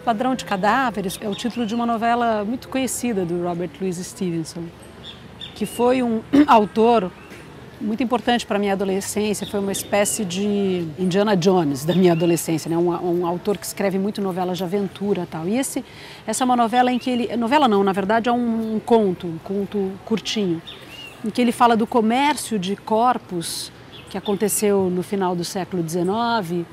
Padrão de Cadáveres é o título de uma novela muito conhecida do Robert Louis Stevenson, que foi um autor muito importante para a minha adolescência, foi uma espécie de Indiana Jones da minha adolescência, né? um, um autor que escreve muito novelas de aventura tal. E esse, essa é uma novela em que ele... Novela não, na verdade é um, um conto, um conto curtinho, em que ele fala do comércio de corpos que aconteceu no final do século XIX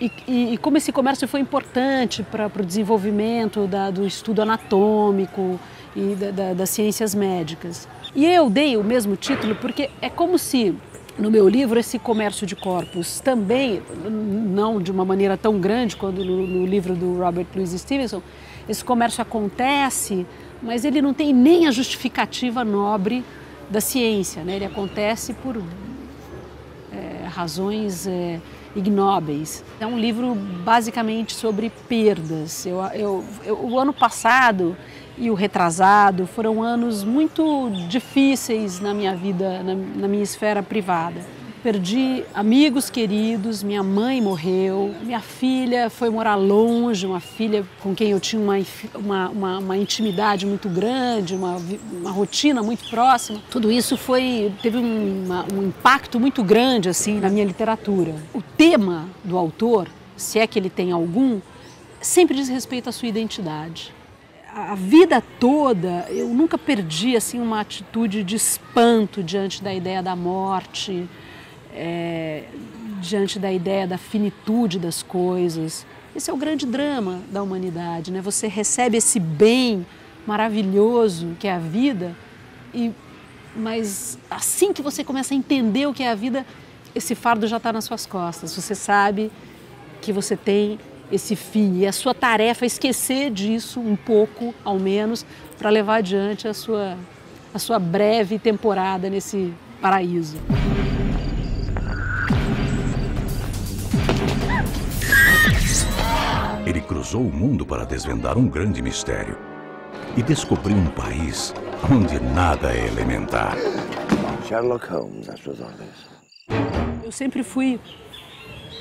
e, e, como esse comércio foi importante para o desenvolvimento da, do estudo anatômico e da, da, das ciências médicas. E eu dei o mesmo título porque é como se no meu livro esse comércio de corpos também, não de uma maneira tão grande quanto no, no livro do Robert Louis Stevenson, esse comércio acontece, mas ele não tem nem a justificativa nobre da ciência, né? ele acontece por é, razões é, ignóbeis. É um livro basicamente sobre perdas. Eu, eu, eu, o ano passado e o retrasado foram anos muito difíceis na minha vida, na, na minha esfera privada. Perdi amigos queridos, minha mãe morreu, minha filha foi morar longe, uma filha com quem eu tinha uma, uma, uma, uma intimidade muito grande, uma, uma rotina muito próxima. Tudo isso foi teve uma, um impacto muito grande assim na minha literatura. O tema do autor, se é que ele tem algum, sempre diz respeito à sua identidade a vida toda eu nunca perdi assim uma atitude de espanto diante da ideia da morte, é, diante da ideia da finitude das coisas. Esse é o grande drama da humanidade, né? Você recebe esse bem maravilhoso que é a vida, e mas assim que você começa a entender o que é a vida, esse fardo já está nas suas costas. Você sabe que você tem esse fim e a sua tarefa é esquecer disso um pouco, ao menos, para levar adiante a sua a sua breve temporada nesse paraíso. Cruzou o mundo para desvendar um grande mistério e descobriu um país onde nada é elementar. Sherlock Holmes, as suas ordens. Eu sempre fui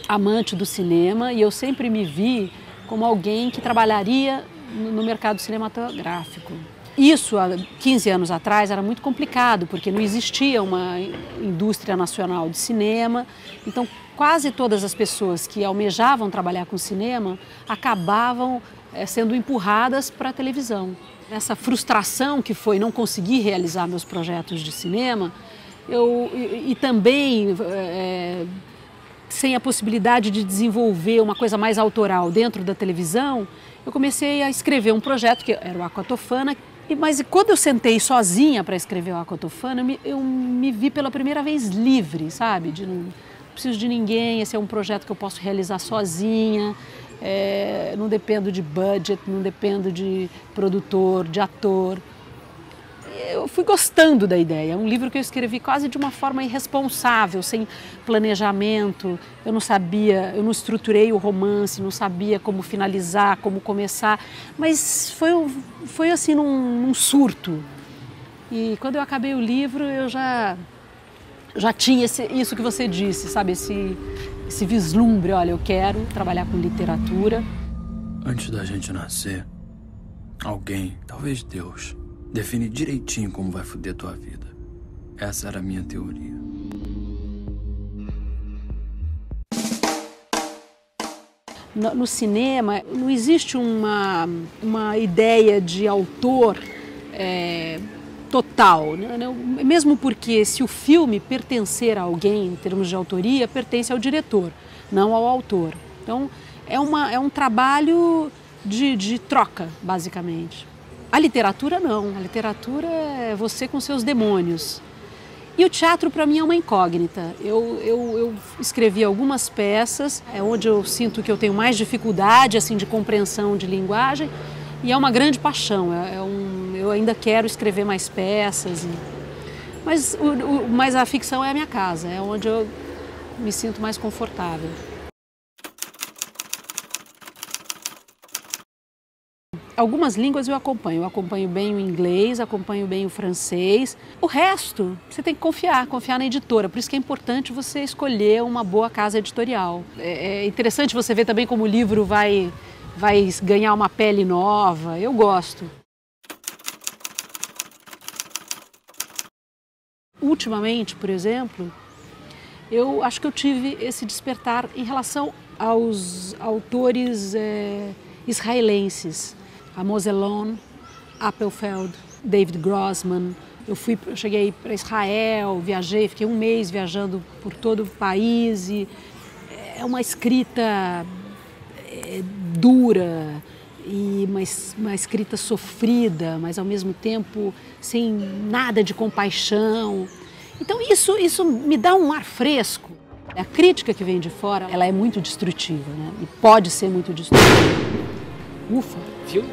amante do cinema e eu sempre me vi como alguém que trabalharia no mercado cinematográfico. Isso, há 15 anos atrás, era muito complicado, porque não existia uma indústria nacional de cinema. Então, quase todas as pessoas que almejavam trabalhar com cinema acabavam é, sendo empurradas para a televisão. Essa frustração que foi não conseguir realizar meus projetos de cinema, eu, e, e também é, sem a possibilidade de desenvolver uma coisa mais autoral dentro da televisão, eu comecei a escrever um projeto que era o Aquatofana, mas quando eu sentei sozinha para escrever o Aquatofana, eu me, eu me vi pela primeira vez livre, sabe? De não, preciso de ninguém, esse é um projeto que eu posso realizar sozinha, é, não dependo de budget, não dependo de produtor, de ator. Eu fui gostando da ideia. É um livro que eu escrevi quase de uma forma irresponsável, sem planejamento. Eu não sabia, eu não estruturei o romance, não sabia como finalizar, como começar. Mas foi, foi assim num, num surto. E quando eu acabei o livro, eu já já tinha esse, isso que você disse, sabe? Esse, esse vislumbre, olha, eu quero trabalhar com literatura. Antes da gente nascer, alguém, talvez Deus, define direitinho como vai foder tua vida. Essa era a minha teoria. No, no cinema, não existe uma, uma ideia de autor é, total, né? mesmo porque se o filme pertencer a alguém em termos de autoria, pertence ao diretor, não ao autor. Então é, uma, é um trabalho de, de troca, basicamente. A literatura não, a literatura é você com seus demônios. E o teatro para mim é uma incógnita. Eu, eu, eu, escrevi algumas peças, é onde eu sinto que eu tenho mais dificuldade assim de compreensão de linguagem, e é uma grande paixão. É, é um, eu ainda quero escrever mais peças. E, mas, o, o, mas a ficção é a minha casa, é onde eu me sinto mais confortável. Algumas línguas eu acompanho. Eu acompanho bem o inglês, acompanho bem o francês. O resto, você tem que confiar, confiar na editora. Por isso que é importante você escolher uma boa casa editorial. É, é interessante você ver também como o livro vai vai ganhar uma pele nova. Eu gosto. Ultimamente, por exemplo, eu acho que eu tive esse despertar em relação aos autores é, israelenses, a Moselon, Appelfeld, David Grossman. Eu fui, eu cheguei para Israel, viajei, fiquei um mês viajando por todo o país é uma escrita é, dura e uma, uma escrita sofrida, mas ao mesmo tempo sem nada de compaixão. Então isso, isso me dá um ar fresco. A crítica que vem de fora, ela é muito destrutiva, né? E pode ser muito destrutiva. Ufa, viu?